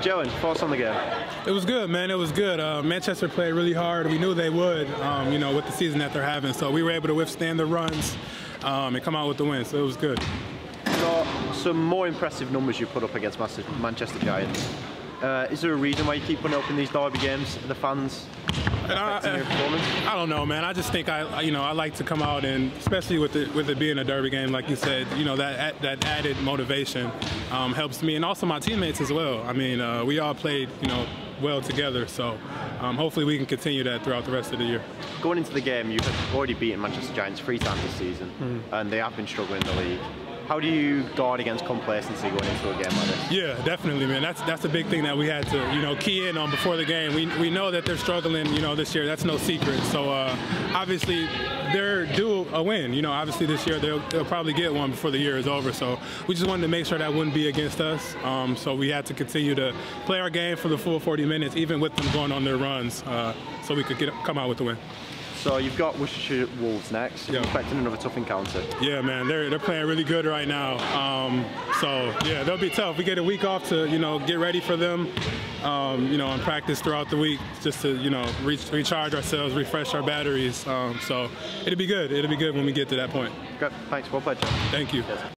Joe, and thoughts on the game? It was good, man. It was good. Uh, Manchester played really hard. We knew they would, um, you know, with the season that they're having. So we were able to withstand the runs um, and come out with the win. So it was good. Got some more impressive numbers you put up against Manchester Giants. Uh, is there a reason why you keep putting up in these derby games? The fans I, I, don't know, man. I just think I, you know, I like to come out and, especially with it, with it being a derby game, like you said, you know, that that added motivation um, helps me, and also my teammates as well. I mean, uh, we all played, you know, well together, so um, hopefully we can continue that throughout the rest of the year. Going into the game, you have already beaten Manchester Giants three times this season, mm-hmm. and they have been struggling in the league. How do you guard against complacency going into a game like this? Yeah, definitely, man. That's that's a big thing that we had to, you know, key in on before the game. We, we know that they're struggling, you know, this year. That's no secret. So uh, obviously they're due a win. You know, obviously this year they'll, they'll, probably get one before the year is over. So we just wanted to make sure that wouldn't be against us. Um, so we had to continue to play our game for the full 40 minutes, even with them going on their runs, uh, so we could get come out with the win. So you've got Worcestershire Wolves next. Yeah. Expecting another tough encounter. Yeah, man, they're they're playing really good right now. Um, so yeah, they'll be tough. We get a week off to you know get ready for them. Um, you know, and practice throughout the week just to you know re recharge ourselves, refresh our batteries. Um, so it'll be good. It'll be good when we get to that point. Good. Thanks. Well played. Thank you.